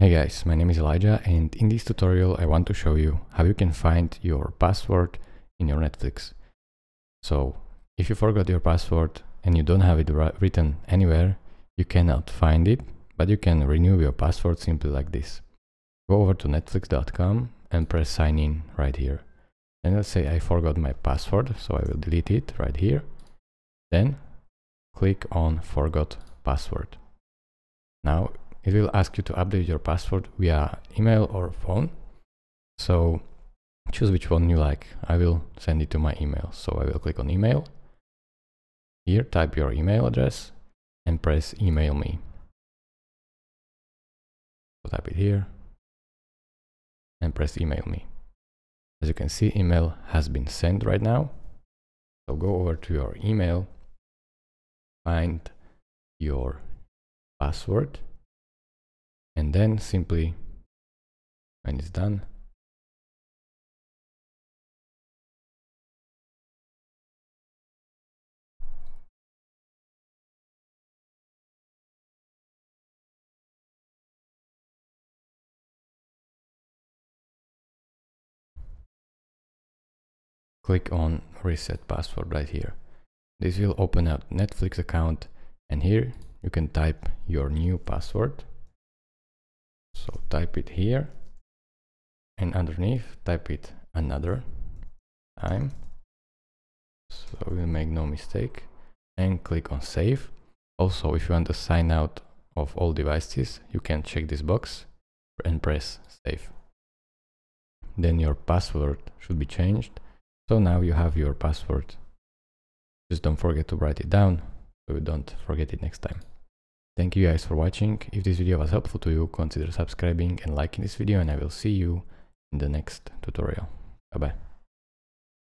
Hey guys, my name is Elijah and in this tutorial I want to show you how you can find your password in your Netflix. So if you forgot your password and you don't have it written anywhere, you cannot find it, but you can renew your password simply like this. Go over to netflix.com and press sign in right here. And let's say I forgot my password, so I will delete it right here. Then click on forgot password. Now it will ask you to update your password via email or phone. So choose which one you like. I will send it to my email. So I will click on email. Here type your email address and press email me. So type it here and press email me. As you can see, email has been sent right now. So go over to your email, find your password and then simply when it's done click on reset password right here. This will open up Netflix account and here you can type your new password so type it here and underneath type it another time. So we'll make no mistake and click on save. Also, if you want to sign out of all devices, you can check this box and press save. Then your password should be changed. So now you have your password. Just don't forget to write it down so you don't forget it next time. Thank you guys for watching. If this video was helpful to you, consider subscribing and liking this video and I will see you in the next tutorial. Bye bye.